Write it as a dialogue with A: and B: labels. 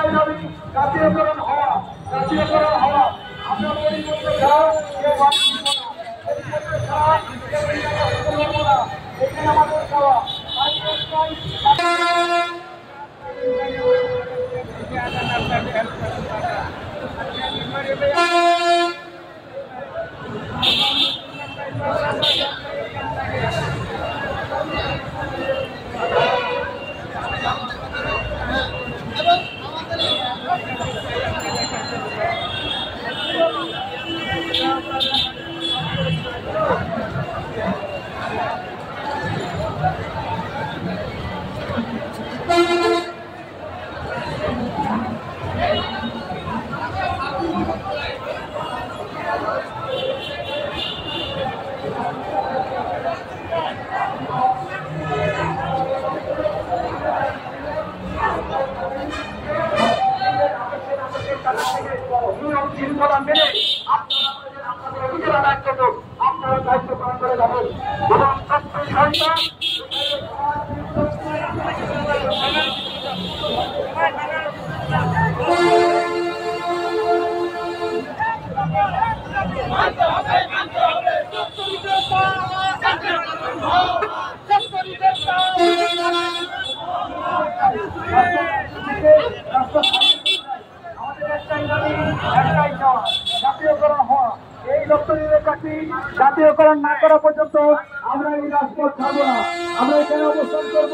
A: একটাই দাবি জাতীয়করণ হওয়া জাতীয়করণ হওয়া আমরা কেউ কেউ এই হতে পারব না। এখানে আমাদের খাওয়া তাই একটাই নিয়ম শৃঙ্খলা মেনে আপনারা আপনারা দায়িত্ব পালন করে যাবেন এবং সত্যি সরকার আমাদের একটাই দাবি একটাই চাওয়া জাতীয়করণ হওয়া। এই দপ্তরের কাছে জাতীয়করণ না করা পর্যন্ত আমরা এই রাজপথ ছাড়ব না। আমরা এখানে অবস্থান করব।